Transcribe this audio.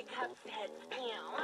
like upsets. pew.